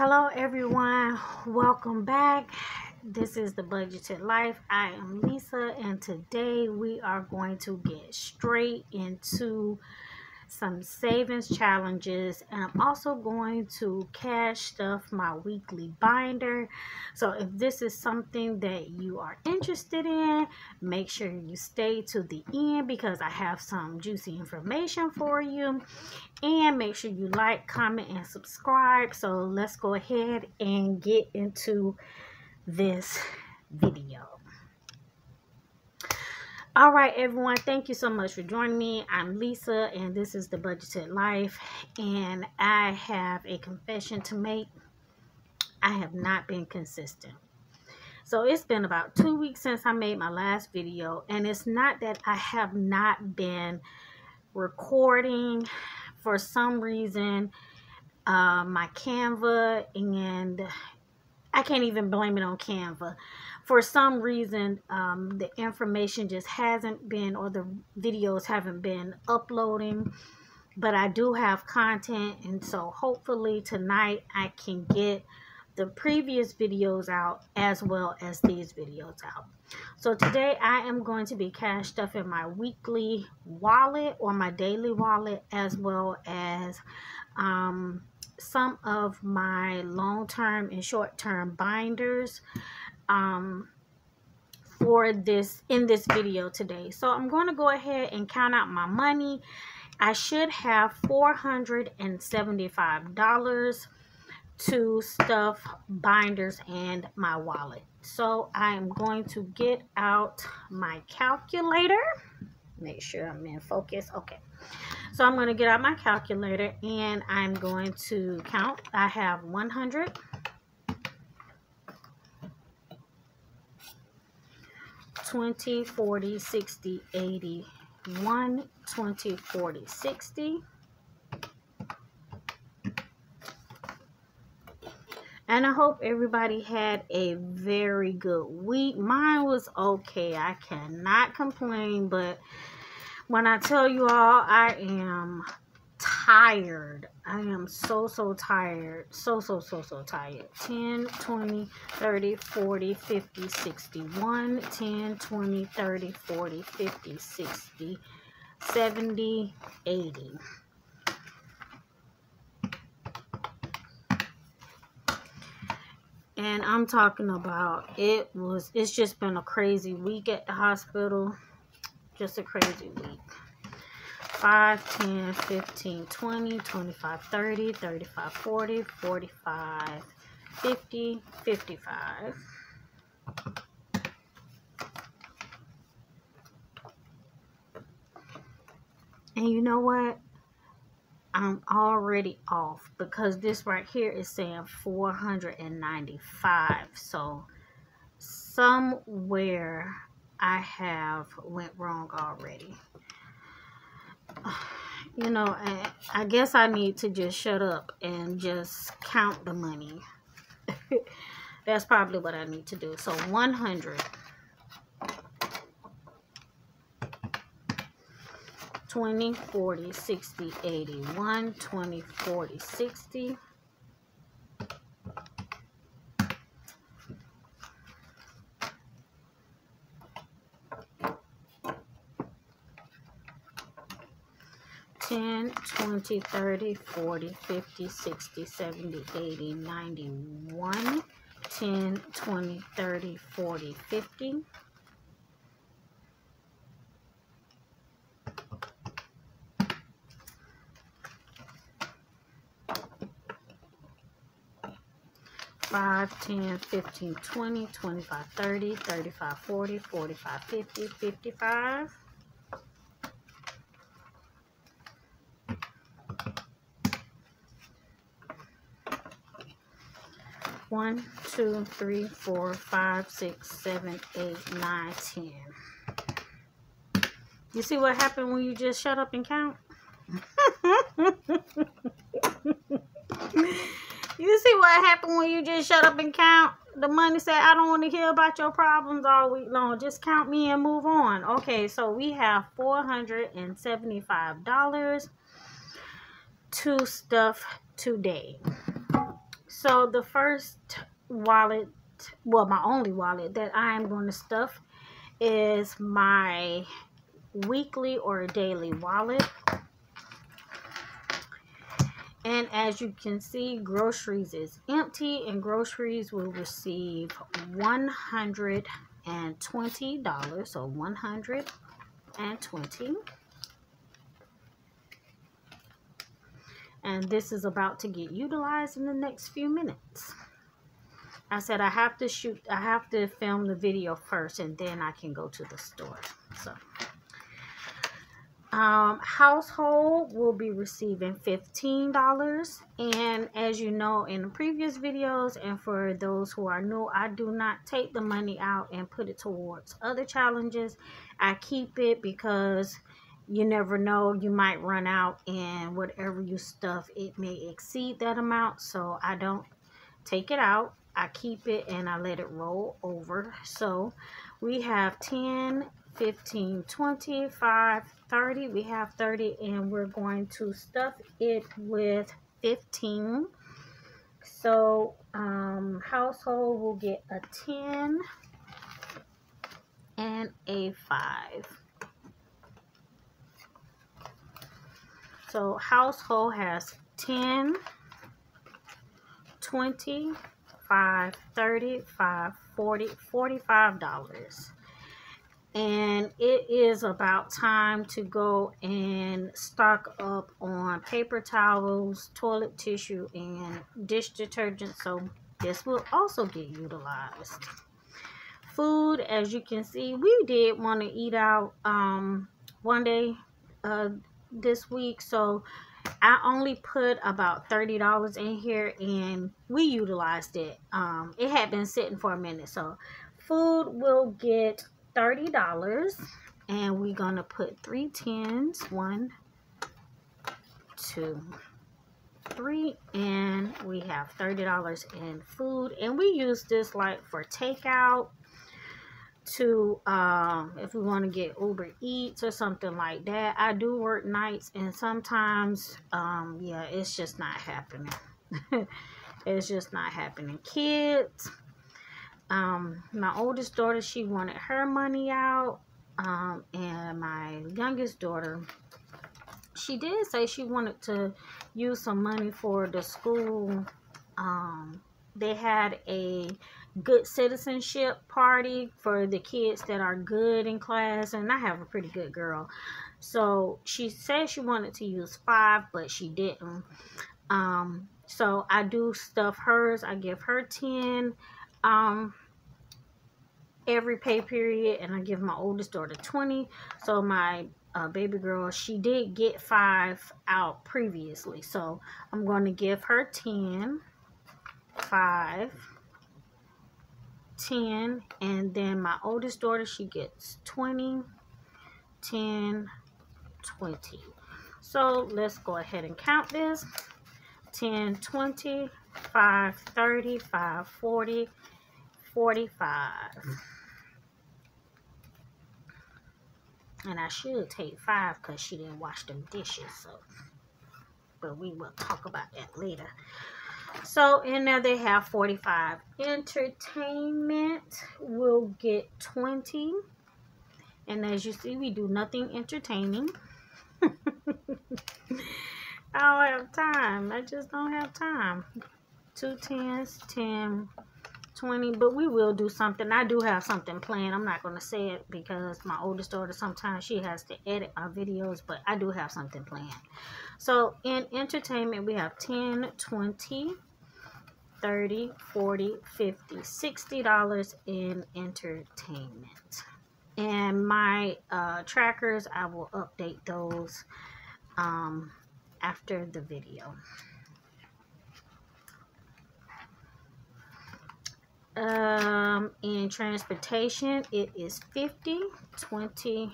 Hello, everyone. Welcome back. This is the Budgeted Life. I am Lisa, and today we are going to get straight into some savings challenges and I'm also going to cash stuff my weekly binder. So if this is something that you are interested in make sure you stay to the end because I have some juicy information for you. And make sure you like comment and subscribe. So let's go ahead and get into this video all right, everyone. Thank you so much for joining me. I'm Lisa, and this is the Budgeted Life. And I have a confession to make. I have not been consistent. So it's been about two weeks since I made my last video, and it's not that I have not been recording for some reason. Uh, my Canva and I can't even blame it on Canva for some reason um, the information just hasn't been or the videos haven't been uploading but I do have content and so hopefully tonight I can get the previous videos out as well as these videos out. So today I am going to be cash stuffing my weekly wallet or my daily wallet as well as um, some of my long-term and short-term binders um, for this in this video today. So I'm going to go ahead and count out my money. I should have $475 to stuff binders and my wallet. So I'm going to get out my calculator. Make sure I'm in focus. Okay. So I'm going to get out my calculator and I'm going to count. I have 100 20, 40, 60, 80, 1, 20, 40, 60. And I hope everybody had a very good week. Mine was okay. I cannot complain, but when I tell you all, I am tired. I am so, so tired. So, so, so, so tired. 10, 20, 30, 40, 50, 60. 1, 10, 20, 30, 40, 50, 60, 70, 80. And I'm talking about it was, it's just been a crazy week at the hospital. Just a crazy week. 5, 10, 15, 20, 25, 30, 35, 40, 45, 50, 55. And you know what? I'm already off because this right here is saying 495. So somewhere I have went wrong already you know, I, I guess I need to just shut up and just count the money. That's probably what I need to do. So 100. 20, 40, 60, 80. 1, 20, 40, 60. 10, 20, 30, 40, 50, 60, 70, 80, 91, 10, 20, 30, 40, 50. Five, 10, 15, 20, 25, 30, 35, 40, 45, 50, 55. One, two, three, four, five, six, seven, eight, nine, ten. You see what happened when you just shut up and count? you see what happened when you just shut up and count? The money said, I don't want to hear about your problems all week long. Just count me and move on. Okay, so we have $475 to stuff today. So the first wallet, well, my only wallet that I am going to stuff is my weekly or daily wallet. And as you can see, groceries is empty and groceries will receive $120. So 120 and this is about to get utilized in the next few minutes. I said I have to shoot, I have to film the video first and then I can go to the store. So, um, household will be receiving $15. And as you know in the previous videos and for those who are new, I do not take the money out and put it towards other challenges. I keep it because you never know you might run out and whatever you stuff it may exceed that amount. So i don't take it out. I keep it and i let it roll over. So we have 10 15 20 5 30 we have 30 and we're going to stuff it with 15 so um, household will get a 10 and a 5 So household has 10, 20, 5, 30, 5, 40, $45. And it is about time to go and stock up on paper towels, toilet tissue, and dish detergent. So this will also get utilized. Food, as you can see, we did want to eat out um, one day uh, this week. So I only put about $30 in here and we utilized it. Um, it had been sitting for a minute. So food will get $30 and we're going to put three tens. One, two, three. And we have $30 in food. And we use this like for takeout to um, if we want to get Uber Eats or something like that. I do work nights and sometimes, um, yeah, it's just not happening. it's just not happening. Kids, um, my oldest daughter, she wanted her money out. Um, and my youngest daughter, she did say she wanted to use some money for the school. Um, they had a good citizenship party for the kids that are good in class and I have a pretty good girl. So she said she wanted to use five, but she didn't. Um, so I do stuff hers. I give her 10 um, every pay period and I give my oldest daughter 20. So my uh, baby girl, she did get five out previously. So I'm going to give her 10, 5, 10 and then my oldest daughter she gets 20 10 20 so let's go ahead and count this. 10 20 5 30 5 40 45 and I should take five because she didn't wash them dishes so but we will talk about that later so in there they have 45. Entertainment will get 20. And as you see, we do nothing entertaining. I don't have time. I just don't have time. Two tens, 10, 20. But we will do something. I do have something planned. I'm not going to say it because my oldest daughter, sometimes she has to edit our videos. But I do have something planned. So in entertainment, we have 10, 20, 30 40 50 60 dollars in entertainment and my uh, trackers I will update those um, after the video um, in transportation it is 50 20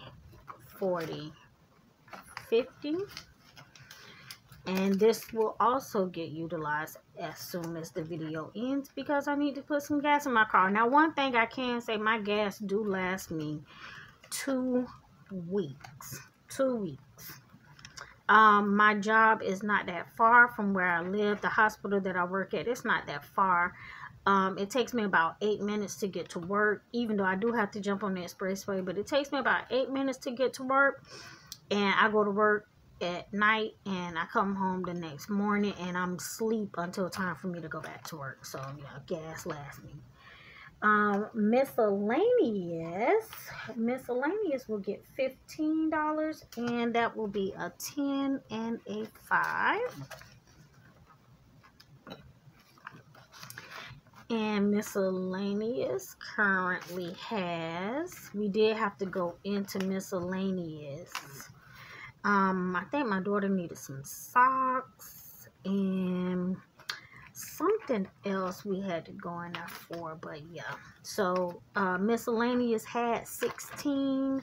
40 50 and this will also get utilized as soon as the video ends because I need to put some gas in my car. Now, one thing I can say, my gas do last me two weeks. Two weeks. Um, my job is not that far from where I live. The hospital that I work at, it's not that far. Um, it takes me about eight minutes to get to work, even though I do have to jump on the expressway, but it takes me about eight minutes to get to work. And I go to work at night and I come home the next morning and I'm sleep until time for me to go back to work. So yeah, gas lasts me. Um, miscellaneous, miscellaneous will get $15 and that will be a 10 and a 5. And miscellaneous currently has, we did have to go into miscellaneous. Um, I think my daughter needed some socks and something else we had to go in there for, but yeah. So uh, miscellaneous had 16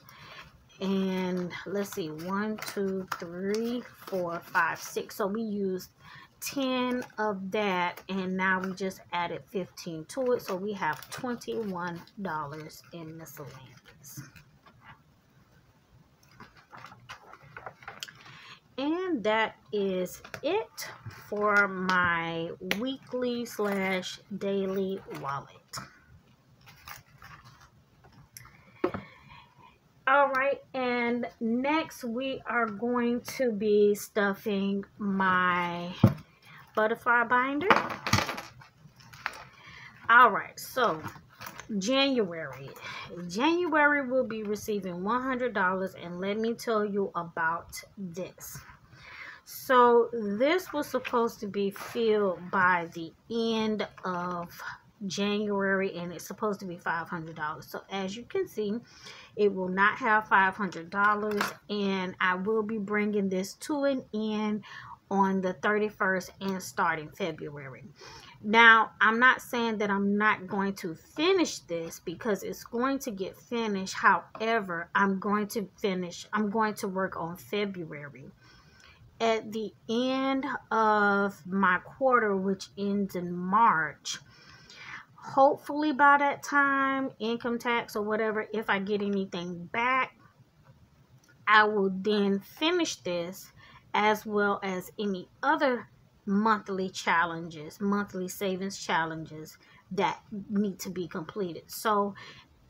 and let's see, one, two, three, four, five, six. So we used 10 of that and now we just added 15 to it. So we have $21 in miscellaneous. and that is it for my weekly slash daily wallet all right and next we are going to be stuffing my butterfly binder all right so January. January will be receiving $100 and let me tell you about this. So this was supposed to be filled by the end of January and it's supposed to be $500. So as you can see, it will not have $500 and I will be bringing this to an end on the 31st and starting February. Now, I'm not saying that I'm not going to finish this because it's going to get finished. However, I'm going to finish, I'm going to work on February. At the end of my quarter, which ends in March, hopefully by that time, income tax or whatever, if I get anything back, I will then finish this as well as any other monthly challenges, monthly savings challenges that need to be completed. So,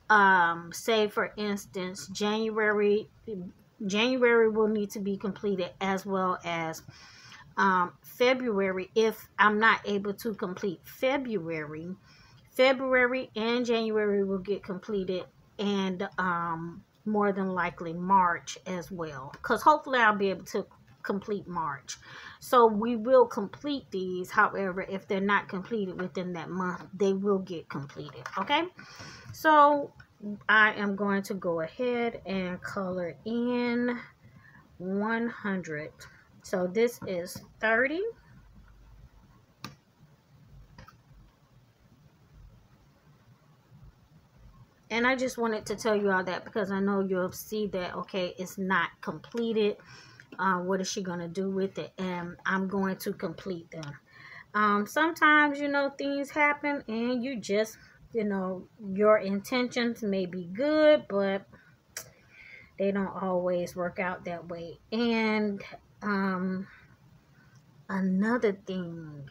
um, say for instance, January, January will need to be completed as well as um, February. If I'm not able to complete February, February and January will get completed, and um, more than likely March as well. Because hopefully I'll be able to complete March. So we will complete these. However, if they're not completed within that month, they will get completed. Okay. So I am going to go ahead and color in 100. So this is 30. And I just wanted to tell you all that because I know you'll see that, okay, it's not completed uh, what is she going to do with it and i'm going to complete them. Um, sometimes you know things happen and you just you know your intentions may be good but they don't always work out that way. And um, another thing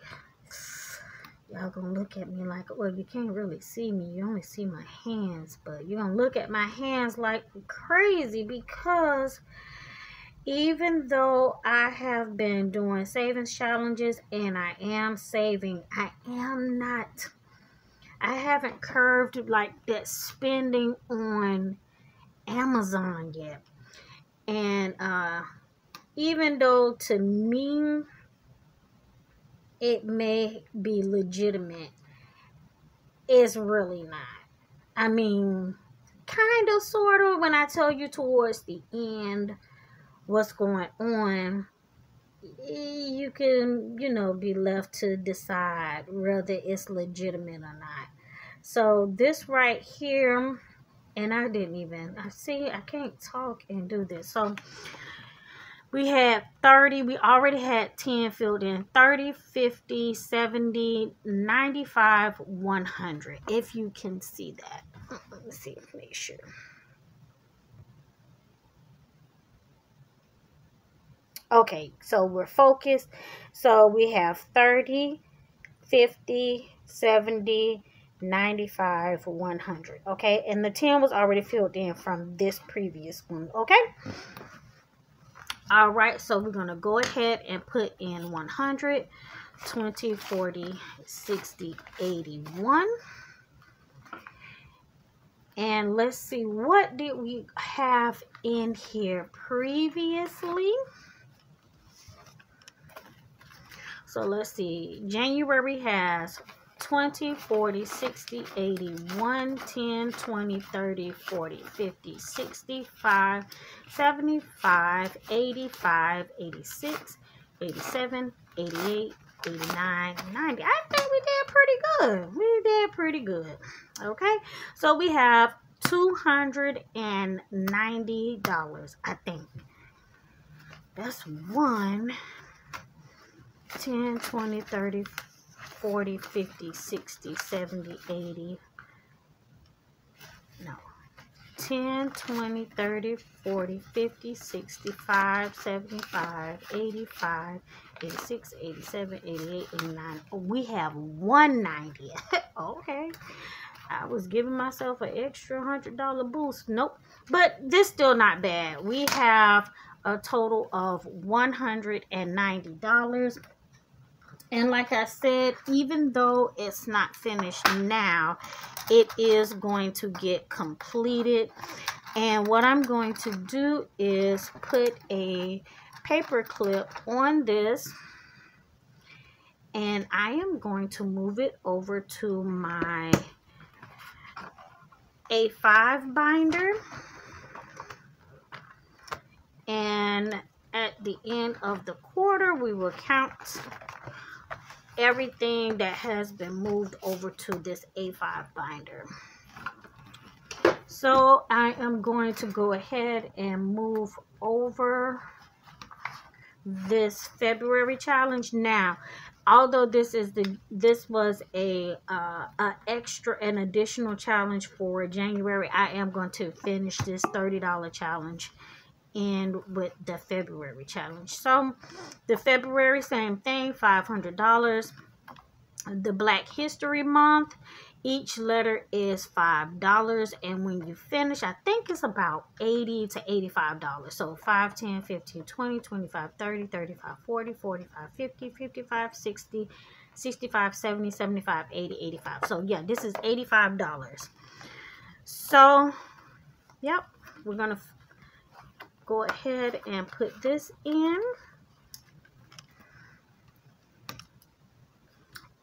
y'all gonna look at me like well you can't really see me you only see my hands but you're gonna look at my hands like crazy because even though I have been doing savings challenges and I am saving, I am not, I haven't curved like that spending on Amazon yet. And uh, even though to me, it may be legitimate, it's really not. I mean, kind of, sort of, when I tell you towards the end what's going on, you can, you know, be left to decide whether it's legitimate or not. So this right here, and I didn't even, I see, I can't talk and do this. So we had 30, we already had 10 filled in, 30, 50, 70, 95, 100, if you can see that. Let me see, make sure. Okay, so we're focused. So we have 30, 50, 70, 95, 100. Okay, and the 10 was already filled in from this previous one. Okay. All right, so we're going to go ahead and put in 100, 20, 40, 60, 81. And let's see, what did we have in here previously? So let's see. January has 20, 40, 60, 80, 1, 10, 20, 30, 40, 50, 65, 75, 85, 86, 87, 88, 89, 90. I think we did pretty good. We did pretty good. Okay. So we have $290, I think. That's one. 10, 20, 30, 40, 50, 60, 70, 80. No. 10, 20, 30, 40, 50, 65, 75, 85, 86, 87, 88, 89. We have 190. okay. I was giving myself an extra $100 boost. Nope. But this still not bad. We have a total of $190. And like I said, even though it's not finished now, it is going to get completed. And what I'm going to do is put a paper clip on this. And I am going to move it over to my A5 binder. And at the end of the quarter, we will count everything that has been moved over to this A5 binder. So I am going to go ahead and move over this February challenge now. Although this is the this was a uh, a extra an additional challenge for January, I am going to finish this $30 challenge and with the February challenge. So the February, same thing, $500. The Black History Month, each letter is $5. And when you finish, I think it's about 80 to $85. So 5, 10, 15, 20, 25, 30, 35, 40, 45, 50, 55, 60, 65, 70, 75, 80, 85. So yeah, this is $85. So, yep, we're going to go ahead and put this in.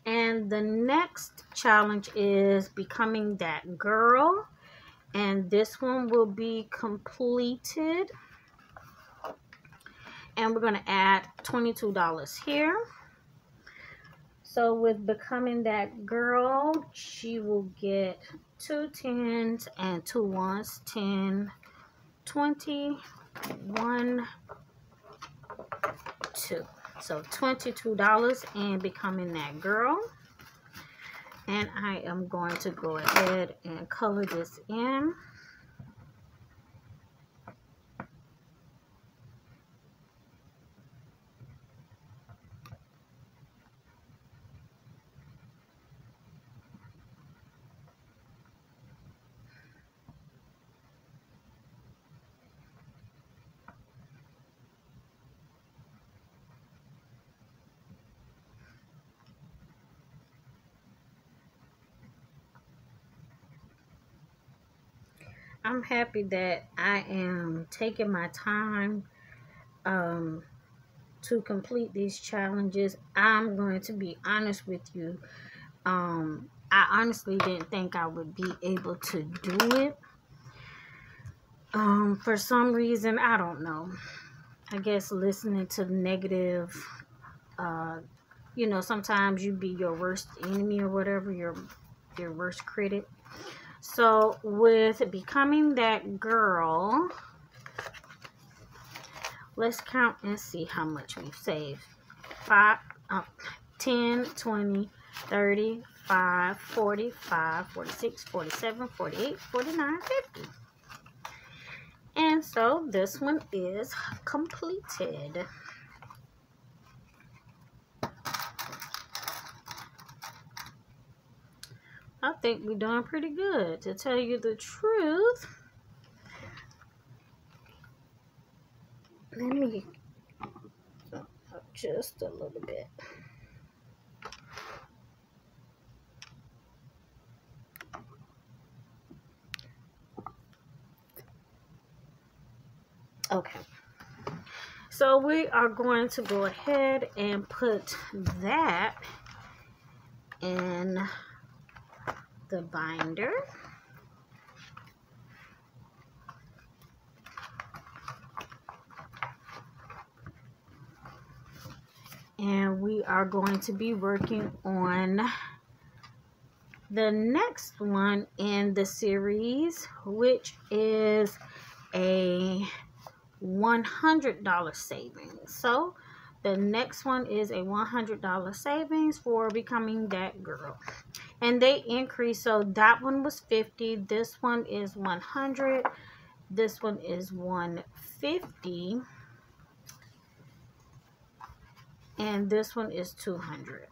And the next challenge is becoming that girl. And this one will be completed. And we're going to add $22 here. So with becoming that girl, she will get two tens and two ones, 10, 20, one, two. So $22 and becoming that girl. And I am going to go ahead and color this in. I'm happy that I am taking my time um, to complete these challenges. I'm going to be honest with you. Um, I honestly didn't think I would be able to do it. Um, for some reason, I don't know. I guess listening to negative, uh, you know, sometimes you be your worst enemy or whatever, your your worst critic. So with becoming that girl, let's count and see how much we've saved. 5, uh, 10, 20, 30, 5, 45, 46, 47, 48, 49, 50. And so this one is completed. I think we're doing pretty good. To tell you the truth, let me just a little bit. Okay. So we are going to go ahead and put that in the binder. And we are going to be working on the next one in the series, which is a $100 savings. So the next one is a $100 savings for becoming that girl. And they increase. So that one was 50. This one is 100. This one is 150. And this one is 200.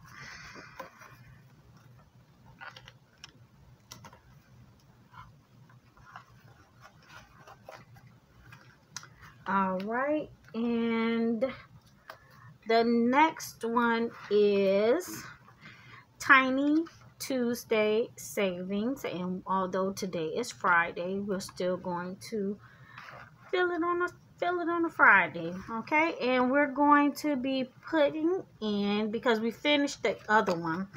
All right. And the next one is Tiny Tuesday Savings. And although today is Friday, we're still going to fill it on a fill it on a Friday. Okay. And we're going to be putting in because we finished the other one.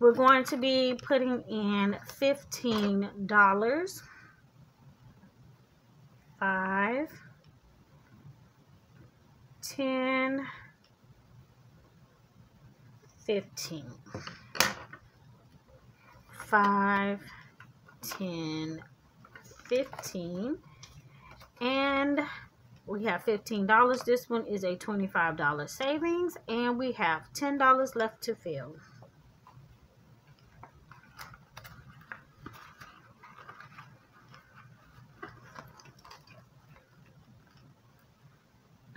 We're going to be putting in $15. Five 10, 15, 5, 10, 15, and we have $15. This one is a $25 savings, and we have $10 left to fill.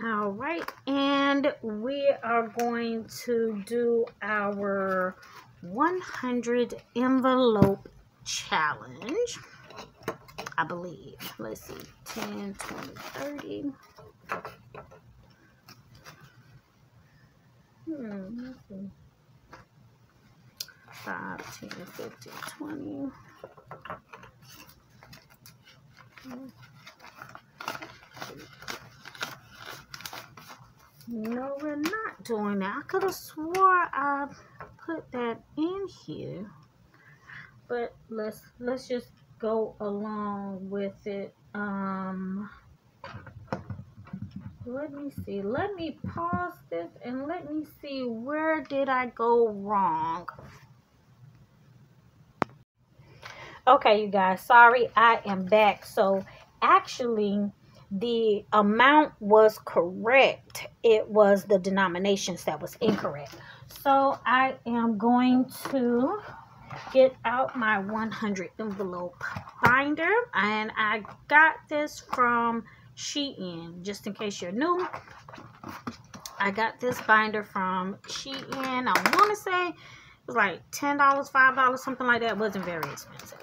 All right, and we are going to do our 100 envelope challenge. I believe. Let's see. 10, 20, 30. Hmm, let's see. 5, 10, 15, 20. No, we're not doing that. I could have swore I put that in here. But let's let's just go along with it. Um let me see. Let me pause this and let me see where did I go wrong. Okay, you guys, sorry I am back. So actually the amount was correct. It was the denominations that was incorrect. So I am going to get out my 100 envelope binder. And I got this from Shein, just in case you're new. I got this binder from Shein. I want to say it was like $10, $5, something like that. It wasn't very expensive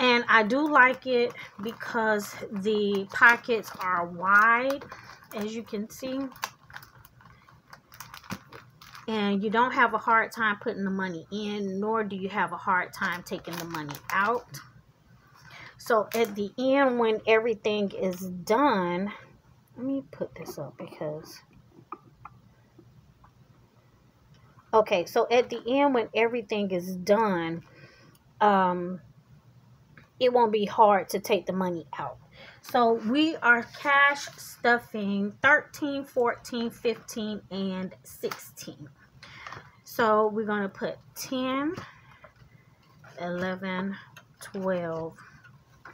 and I do like it because the pockets are wide as you can see. And you don't have a hard time putting the money in nor do you have a hard time taking the money out. So at the end when everything is done let me put this up because okay so at the end when everything is done um it won't be hard to take the money out. So we are cash stuffing 13, 14, 15, and 16. So we're going to put 10, 11, 12,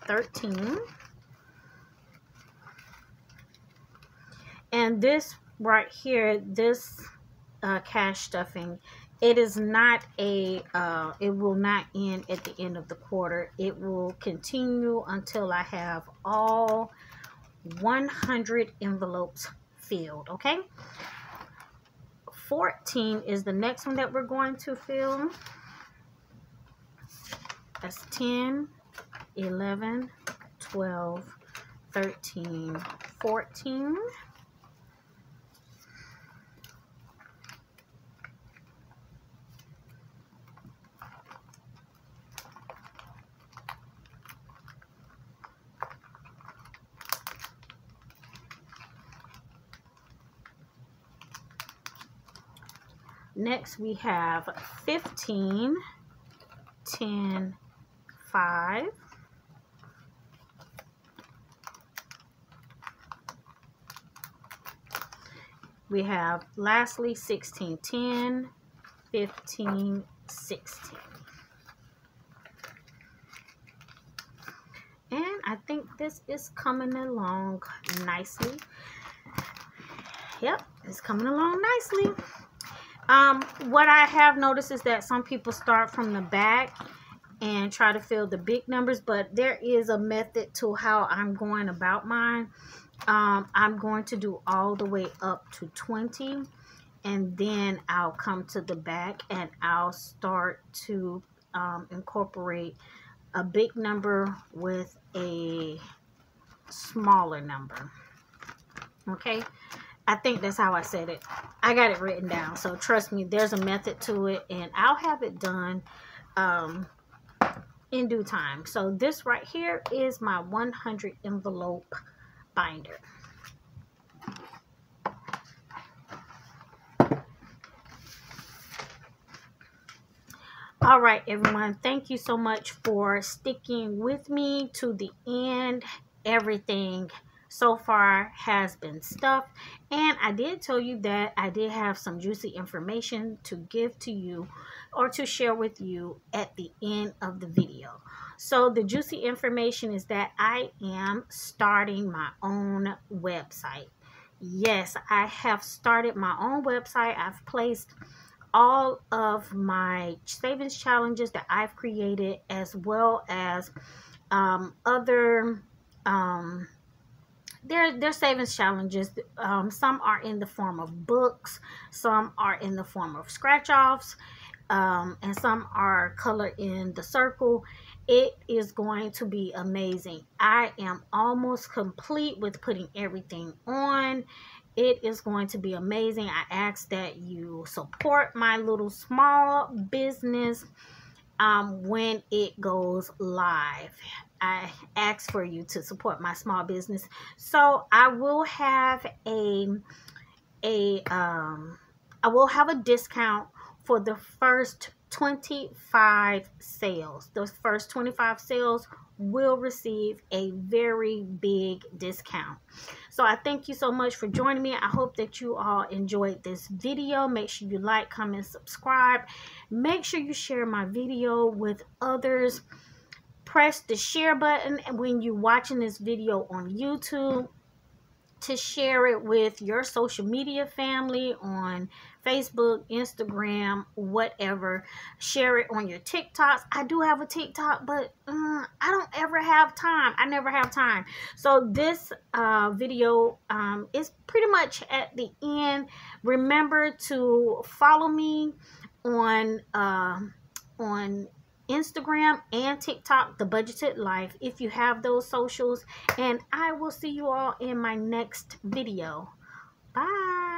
13. And this right here, this uh, cash stuffing it is not a uh, it will not end at the end of the quarter. It will continue until i have all 100 envelopes filled okay? 14 is the next one that we're going to fill. That's 10, 11, 12, 13, 14. Next we have 15, 10, 5. We have lastly 16, 10, 15, 16. And I think this is coming along nicely. Yep, it's coming along nicely. Um, what I have noticed is that some people start from the back and try to fill the big numbers, but there is a method to how I'm going about mine. Um, I'm going to do all the way up to 20 and then I'll come to the back and I'll start to um, incorporate a big number with a smaller number. Okay, I think that's how I said it. I got it written down. So trust me, there's a method to it and I'll have it done um, in due time. So this right here is my 100 envelope binder. All right, everyone. Thank you so much for sticking with me to the end. Everything so far has been stuffed and I did tell you that I did have some juicy information to give to you or to share with you at the end of the video. So the juicy information is that I am starting my own website. Yes, I have started my own website. I've placed all of my savings challenges that I've created as well as um, other um, their their savings challenges. Um, some are in the form of books. Some are in the form of scratch offs um, and some are color in the circle. It is going to be amazing. I am almost complete with putting everything on. It is going to be amazing. I ask that you support my little small business um, when it goes live I ask for you to support my small business. So I will have a a um I will have a discount for the first 25 sales. Those first 25 sales will receive a very big discount. So I thank you so much for joining me. I hope that you all enjoyed this video. Make sure you like, comment, subscribe. Make sure you share my video with others press the share button when you're watching this video on YouTube to share it with your social media family on Facebook, Instagram, whatever. Share it on your TikToks. I do have a TikTok, but uh, I don't ever have time. I never have time. So this uh, video um, is pretty much at the end. Remember to follow me on uh, on Instagram and TikTok, The Budgeted Life, if you have those socials. And I will see you all in my next video. Bye.